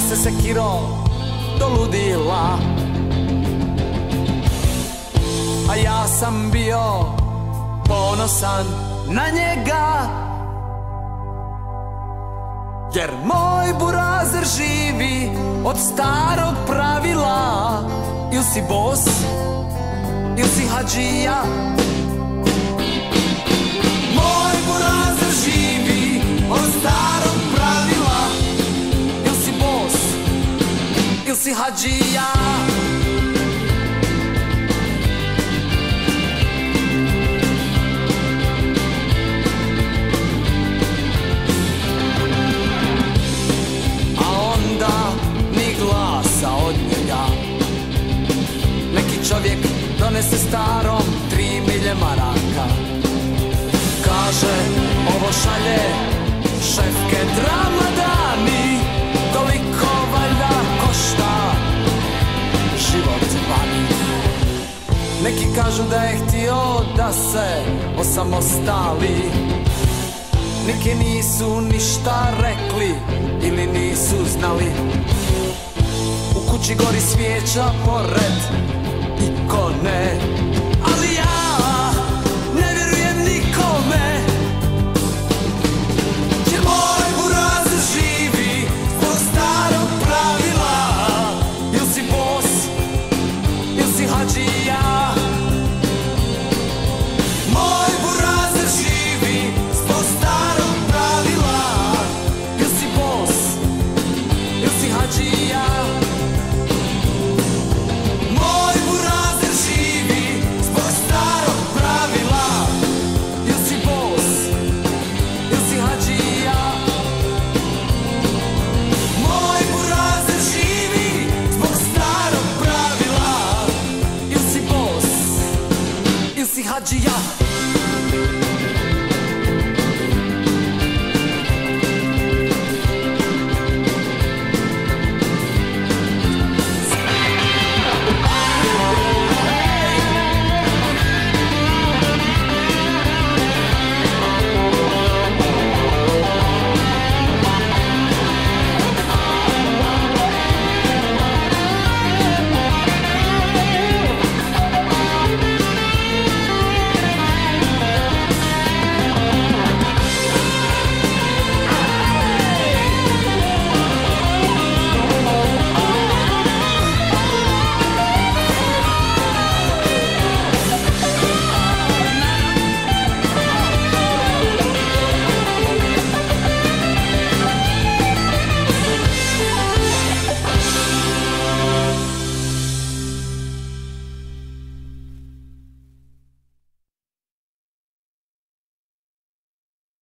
se sekiro doludila A ja sam bio ponosan na njega. Jer moj burazer živi od starog pravila. Ili si bos, ili si hađija si hađija A onda ni glasa od njega. Neki čovjek donese starom Neki kažu da je htio da se osamostali. Neki nisu ništa rekli ili nisu znali. U kući gori svijeća pored ikone Ali ja ne vjerujem nikome. Yeah. Ovaj po pravila? Bos, jel si Siyah Ciya